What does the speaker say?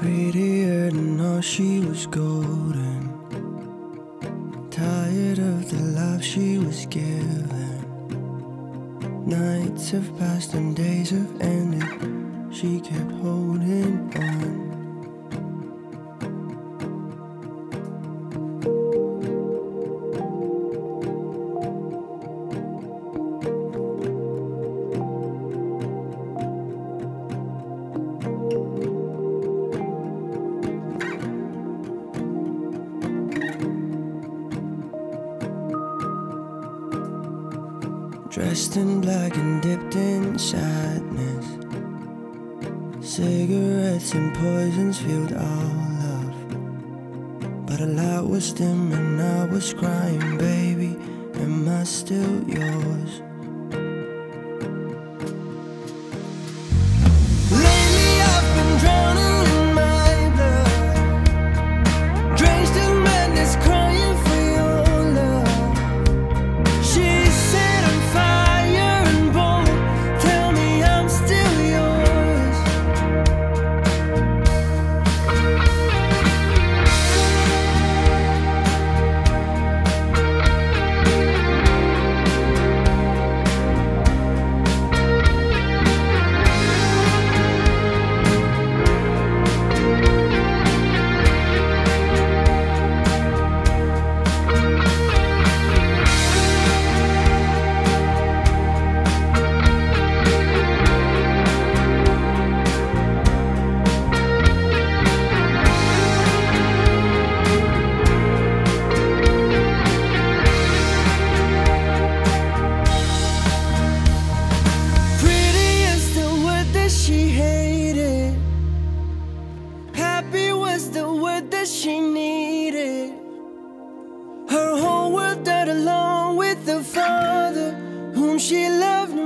prettier than all she was golden. Tired of the life she was given. Nights have passed and days have ended. She kept holding on. Dressed in black and dipped in sadness. Cigarettes and poisons filled our love. But a light was dim and I was crying, baby. Am I still yours? She needed. Her whole world died along with the father whom she loved.